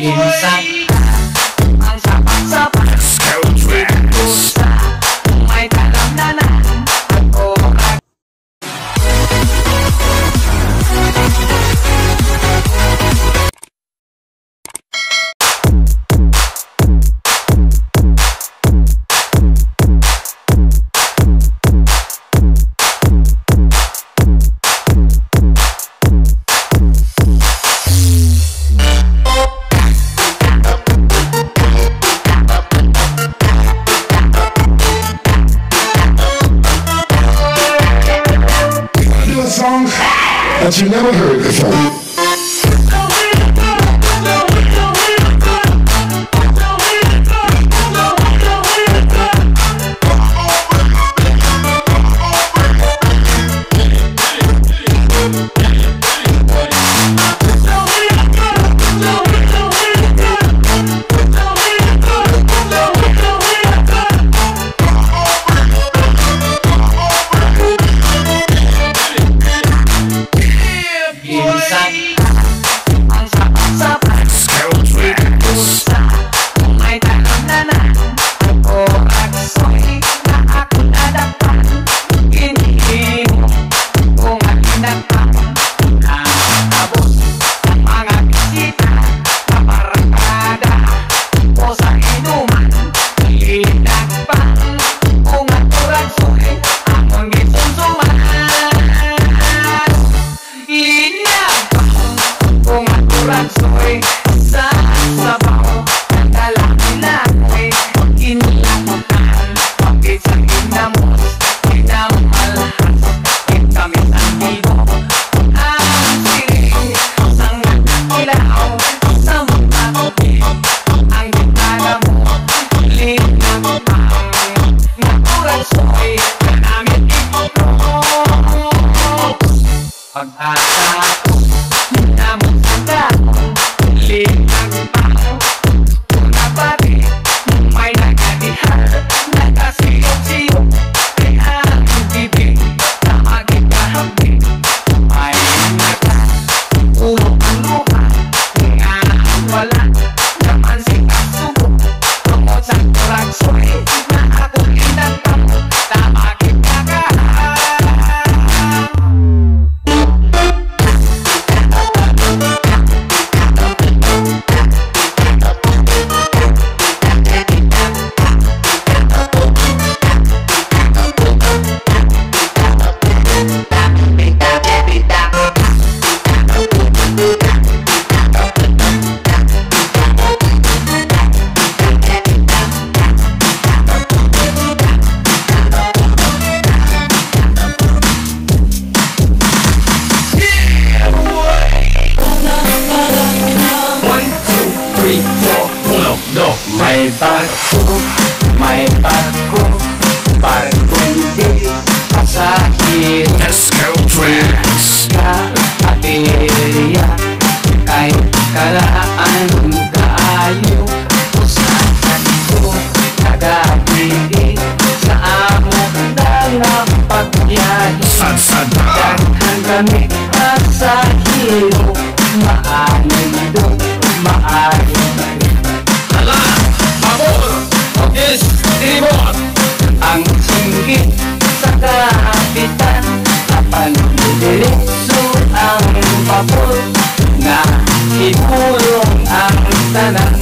예, 山. that you never heard before. back. Diretso ang pabor na ikulong ang tanan.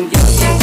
man, yeah.